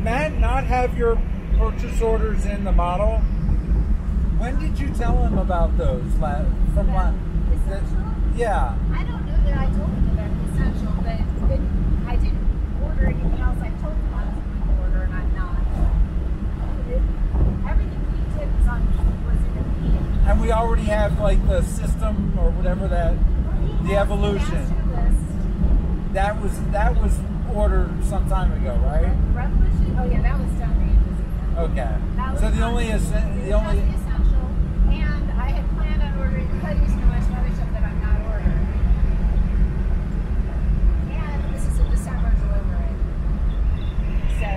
have your purchase orders in the model? When did you tell him about those? La- from The la- essential? Yeah. I don't know that I told him about essential, but it, I didn't order anything else. I told him I was going to order, and I'm not. Everything we did was on was in the. And we already have like the system or whatever that The evolution. that was that was ordered some time ago, right? Revolution. Oh yeah, that was done ages ago. Okay. That was So the only is the only essential, and I had planned on ordering hoodies and a bunch of other stuff that I'm not ordering. And this is a December delivery. So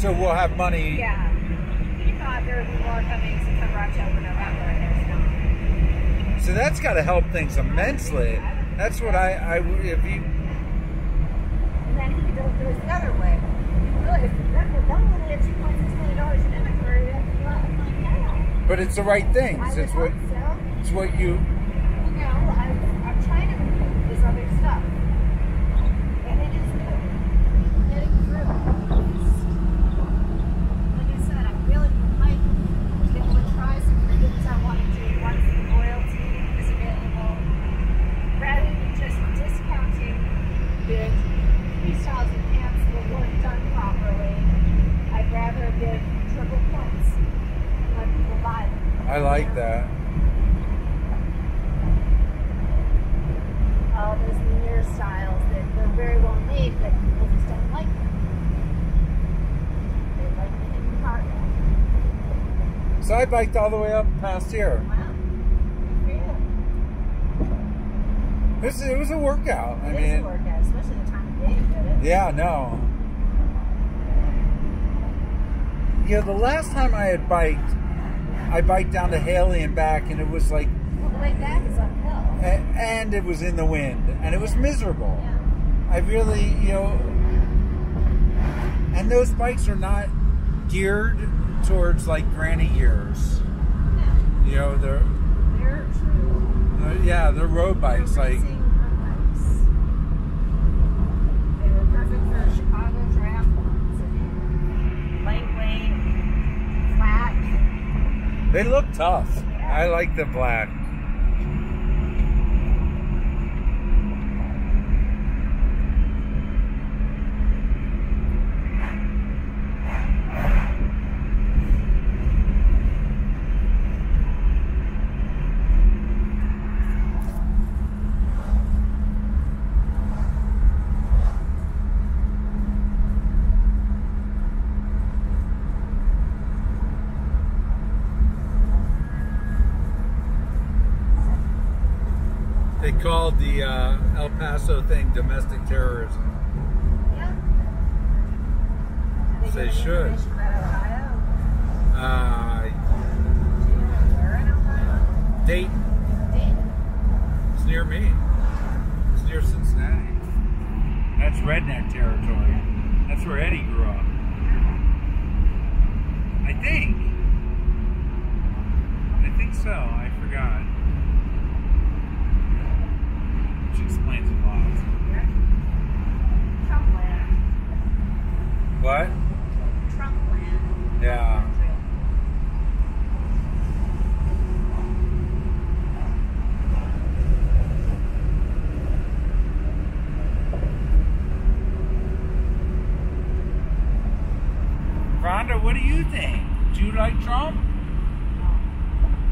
so we'll have money. yeah, he thought there would be more coming September, October, November, and there's not. So that's got to help things immensely. That's what I I if you then he goes goes the other way. Really, if that were done with it, two point six million dollars in inventory, that'd a lot of money now. but it's the right thing, It's what so. it's what you know, I'm, I'm trying to remove this other stuff. And it is good. Getting through it. It's- Like I said, I really would like to be able to try some of the things I want to do once the royalty is available. Rather than just discounting the freestyles and pants that weren't done properly, I'd rather give triple points and let people buy them. I like that. all those near styles that they're very well made, but people just don't like them. They like the hidden cargo. So I biked all the way up past here. Well, good for you. This it was a workout. I It is a mean, workout, especially the time of day you did it. yeah, no. Yeah, the last time I had biked, I biked down to Hailey and back, and it was like, Well, the way back is uphill. and it was in the wind, and it was miserable. Yeah. I really, you know, and those bikes are not geared towards like granny gears. yeah. You know, they're, They're true. they're yeah, they're road bikes. They're Like, road bikes. They were perfect for Chicago they look tough. I like the black. They called the uh, El Paso thing domestic terrorism. Yeah. They get should. Uh, Where in Ohio? Dayton. Dayton. It's near me. It's near Cincinnati. That's redneck territory. That's where Eddie grew up. I think. I think so. I forgot. Explains a lot. Trump land. What? Trump land. Yeah. Rhonda, what do you think? Do you like Trump?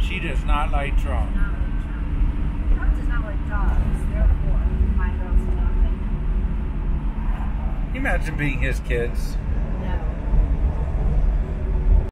She does. Not like Trump. Trump does not like dogs. Him. Imagine being his kids.